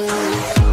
Música